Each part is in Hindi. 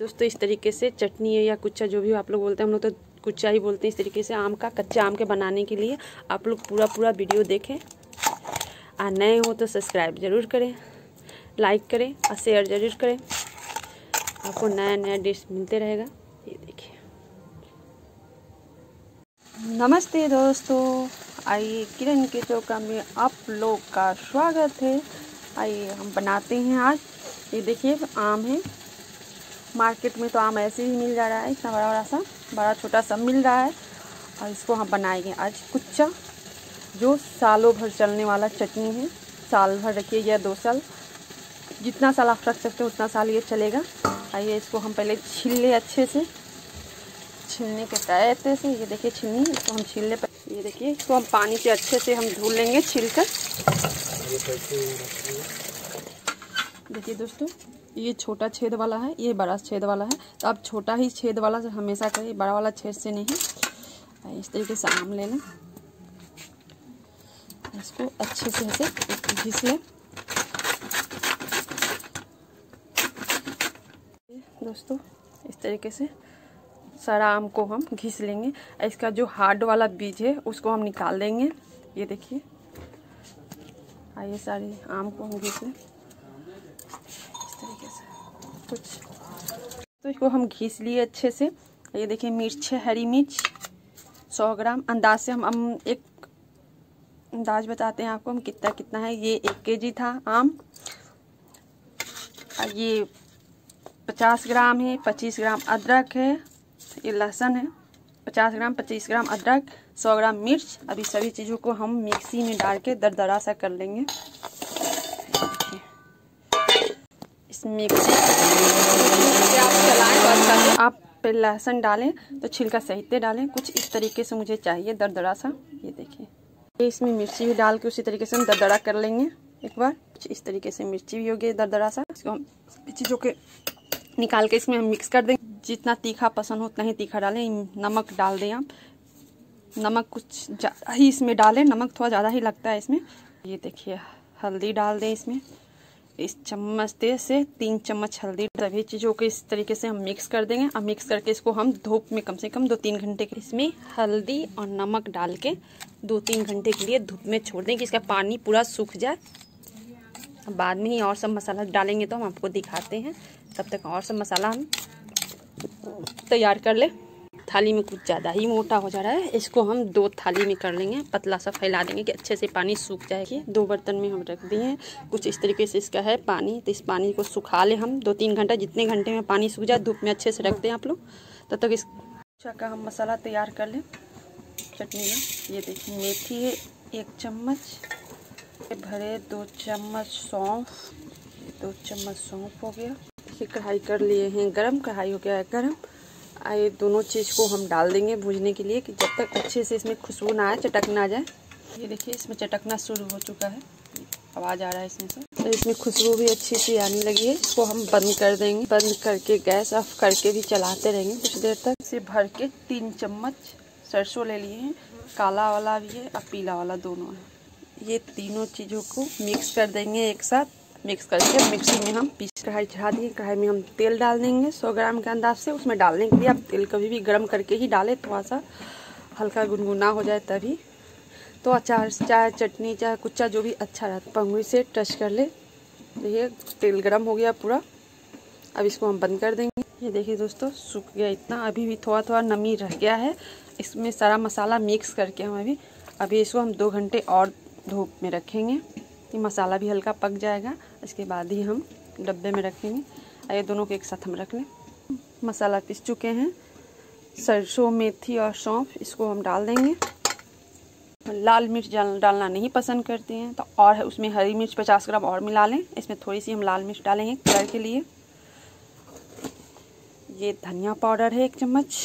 दोस्तों, इस तरीके से चटनी है या कुच्चा जो भी आप लोग बोलते हैं, हम लोग तो कुच्चा ही बोलते हैं इस तरीके से आम का, कच्चा आम के बनाने के लिए। आप लोग पूरा पूरा वीडियो देखें। और नए हो तो सब्सक्राइब ज़रूर करें, लाइक करें और शेयर ज़रूर करें। आपको नया नया डिश मिलते रहेगा। ये देखिए। नमस्ते दोस्तों, आइए किरण के चौका में आप लोग का स्वागत है। आइए, हम बनाते हैं आज। ये देखिए, आम है। मार्केट में तो आम ऐसे ही मिल जा रहा है, इतना बड़ा बड़ा सा, बड़ा छोटा सब मिल रहा है। और इसको हम बनाएँगे आज कुच्चा, जो सालों भर चलने वाला चटनी है। साल भर रखिए या दो साल, जितना साल आप रख सकते हो, उतना साल ये चलेगा। आइए इसको हम पहले छील ले अच्छे से। छीलने के तहते से, ये देखिए छीलनी, इसको हम छील ले। ये देखिए, इसको हम पानी से अच्छे से हम धुल लेंगे छील कर देखिए दोस्तों ये छोटा छेद वाला है, ये बड़ा छेद वाला है। तो आप छोटा ही छेद वाला से हमेशा करिए बड़ा वाला छेद से नहीं। इस तरीके से आम ले लें। इसको अच्छे से ऐसे घिस लें। दोस्तों, इस तरीके से सारा आम को हम घिस लेंगे। इसका जो हार्ड वाला बीज है, उसको हम निकाल देंगे। ये देखिए, आइए सारी आम को हम घिस लें। तरीके से। कुछ। तो इसको हम घीस लिए अच्छे से। ये देखिए मिर्च है, हरी मिर्च, सौ ग्राम। अंदाज से हम हम एक अंदाज बताते हैं आपको हम कितना कितना है। ये एक केजी था आम। और ये पचास ग्राम है, पच्चीस ग्राम अदरक है। ये लहसुन है, पचास ग्राम, पच्चीस ग्राम अदरक, सौ ग्राम मिर्च। अभी सभी चीज़ों को हम मिक्सी में डाल के दरदरा सा कर लेंगे। मिक्सी आप चलाएँ आप पे लहसुन डालें तो छिलका सहित डालें। कुछ इस तरीके से मुझे चाहिए, दरदरा सा। ये देखिए। इसमें मिर्ची भी डाल के उसी तरीके से हम दरदरा कर लेंगे एक बार। कुछ इस तरीके से मिर्ची भी होगी दरदरा सा। इसको हम चीज़ों के निकाल के इसमें हम मिक्स कर देंगे। जितना तीखा पसंद हो उतना ही तीखा डालें। नमक डाल दें आप। नमक कुछ ही इसमें डालें। नमक थोड़ा ज़्यादा ही लगता है इसमें। ये देखिए, हल्दी डाल दें इसमें। इस चम्मच तेज से तीन चम्मच हल्दी, सभी चीज़ों को इस तरीके से हम मिक्स कर देंगे। और मिक्स करके इसको हम धूप में कम से कम दो तीन घंटे इसमें हल्दी और नमक डाल के दो तीन घंटे के लिए धूप में छोड़ दें कि इसका पानी पूरा सूख जाए। बाद में ही और सब मसाला डालेंगे तो हम आपको दिखाते हैं। तब तक और सब मसाला हम तैयार कर ले। थाली में कुछ ज़्यादा ही मोटा हो जा रहा है। इसको हम दो थाली में कर लेंगे। पतला सा फैला देंगे कि अच्छे से पानी सूख जाएगी दो बर्तन में हम रख दिए कुछ इस तरीके से इसका है पानी। तो इस पानी को सुखा ले हम। दो तीन घंटा जितने घंटे में पानी सूख जाए, धूप में अच्छे से रख दें आप लोग। तब तक इस का हम मसाला तैयार कर लें। चटनी में। ये देखिए, मेथी है एक चम्मच। भरे दो चम्मच सौंफ। दो चम्मच सौंफ हो गया। कढ़ाई कर लिए हैं। गरम कढ़ाई हो गया है। गरम। आए, दोनों चीज़ को हम डाल देंगे भूजने के लिए कि जब तक अच्छे से इसमें खुशबू ना आए, चटक ना जाए। ये देखिए, इसमें चटकना शुरू हो चुका है। आवाज़ आ रहा है इसमें से। तो इसमें खुशबू भी अच्छी सी आने लगी है। इसको हम बंद कर देंगे। बंद करके गैस ऑफ़ करके भी चलाते रहेंगे कुछ देर तक। इसे भर के तीन चम्मच सरसों ले लिए हैं। काला वाला भी है और पीला वाला दोनों है। ये तीनों चीज़ों को मिक्स कर देंगे एक साथ। मिक्स करके मिक्सी में हम पीस कढ़ाई चढ़ा दिए कढ़ाई में हम तेल डाल देंगे 100 ग्राम के अंदाज से। उसमें डालने के लिए आप तेल कभी भी गर्म करके ही डालें थोड़ा सा हल्का गुनगुना हो जाए तभी। तो अचार, चाहे चटनी, चाहे कुच्चा, जो भी अच्छा रहता पंगुड़ी से टच कर ले। देखिए तेल गर्म हो गया पूरा। अब इसको हम बंद कर देंगे। ये देखिए दोस्तों, सूख गया इतना। अभी भी थोड़ा थोड़ा नमी रह गया है। इसमें सारा मसाला मिक्स करके हम अभी अभी इसको हम दो घंटे और धूप में रखेंगे। ये मसाला भी हल्का पक जाएगा। इसके बाद ही हम डब्बे में रखेंगे। ये दोनों को एक साथ हम रख लें। मसाला पिस चुके हैं। सरसों, मेथी और सौंफ, इसको हम डाल देंगे। लाल मिर्च डालना नहीं पसंद करते हैं तो और उसमें हरी मिर्च पचास ग्राम और मिला लें। इसमें थोड़ी सी हम लाल मिर्च डालेंगे कलर के लिए। ये धनिया पाउडर है एक चम्मच।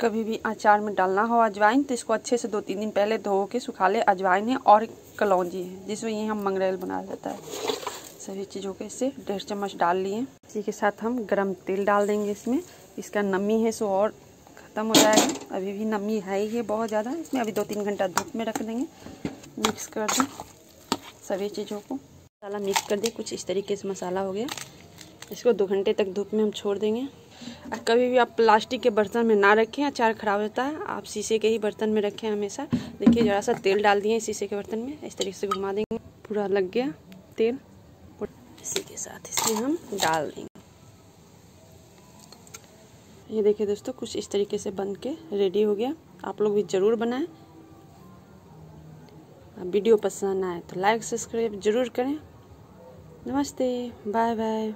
कभी भी अचार में डालना हो अजवाइन तो इसको अच्छे से दो तीन दिन पहले धो के सुखा ले। अजवाइन है और कलौजी है, जिसमें ये हम मंगरेल बना जाता है। सभी चीज़ों के इससे डेढ़ चम्मच डाल लिए। इसी के साथ हम गरम तेल डाल देंगे इसमें। इसका नमी है सो और ख़त्म हो जाएगा। अभी भी नमी है ही है बहुत ज़्यादा। इसमें अभी दो तीन घंटा धूप में रख देंगे। मिक्स कर दें सभी चीज़ों को। मसाला मिक्स कर दें कुछ इस तरीके से मसाला हो गया। इसको दो घंटे तक धूप में हम छोड़ देंगे। और कभी भी आप प्लास्टिक के बर्तन में ना रखें, अचार खराब होता है, आप शीशे के ही बर्तन में रखें हमेशा। देखिए, ज़रा सा तेल डाल दिए शीशे के बर्तन में, इस तरीके से घुमा देंगे। पूरा लग गया तेल। इसी के साथ इसमें हम डाल देंगे। ये देखिए दोस्तों, कुछ इस तरीके से बन के रेडी हो गया। आप लोग भी ज़रूर बनाएँ। वीडियो पसंद आए तो लाइक, सब्सक्राइब ज़रूर करें। नमस्ते, बाय बाय।